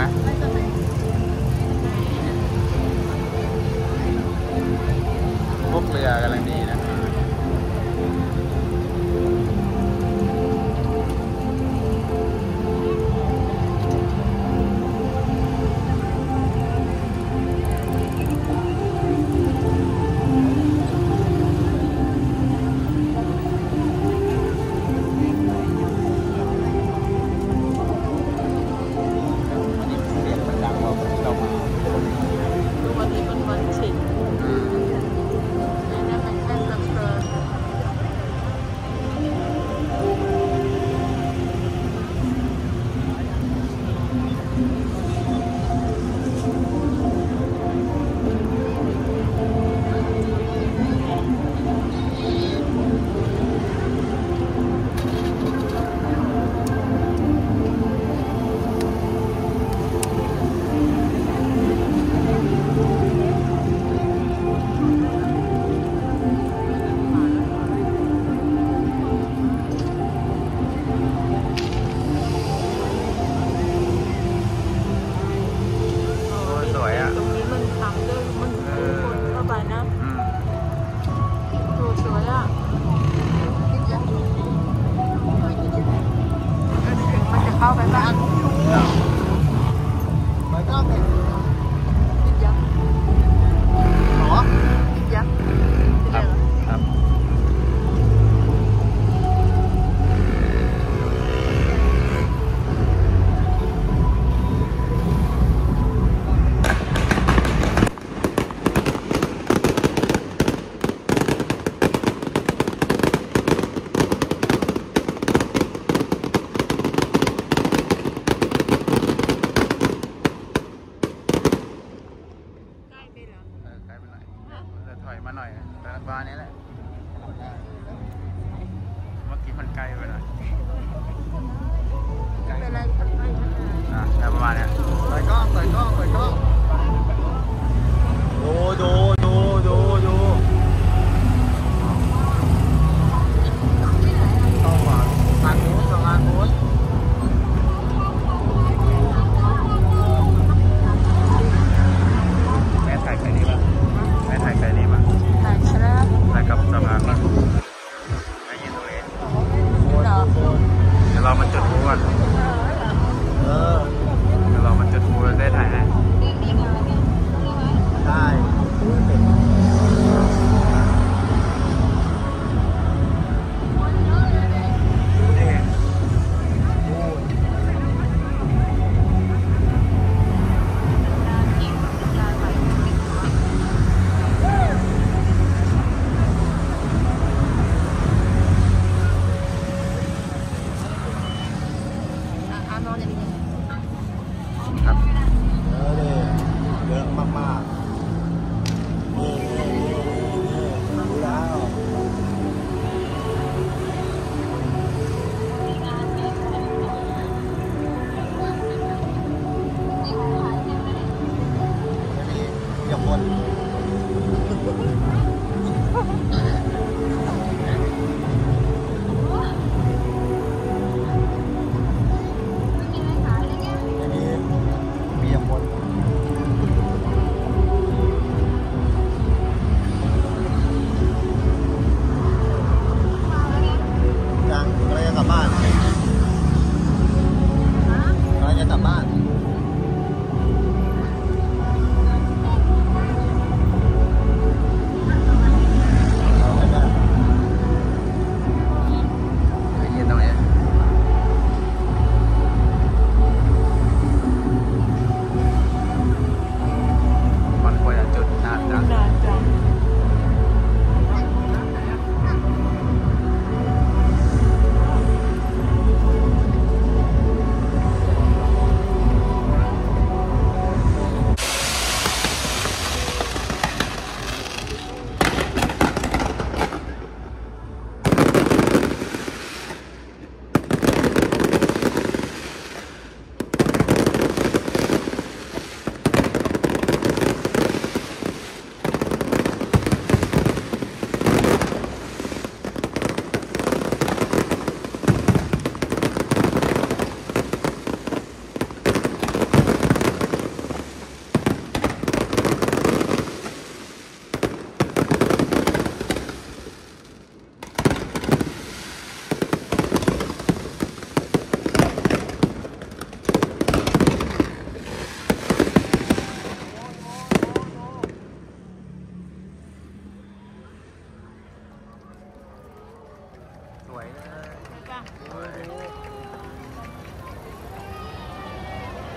นะพวกเรือกำลันี่ บาร์นี้แหละเมื่อกี้มันไกลไปหน่อยไม่เป็นไรอะประมาณเนี้ยเปิกล้องใส่กล้องใส่กล้อง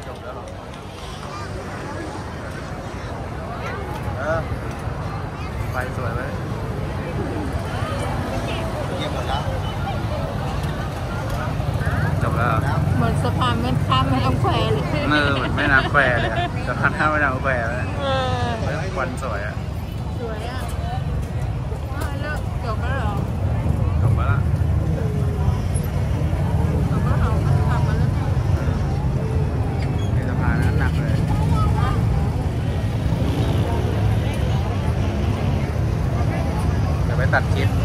จบแล้วเหรอเออไฟสวยไหมเยี่ยมหมดแล้วจบแล้วเหรอน้ำเหมือนสะพานแม่ข้ามแม่น้ำแควเลยเออเหมือนแม่น้ำแควเลยอะสะพานข้ามแม่น้ำแควเลยเออควันสวยอะ สวยอะอ้าวแล้วจบแล้วเหรอ จบแล้วล่ะ จบแล้วเหรอขับมาแล้ว ในสะพานนั้นหนักเลย เ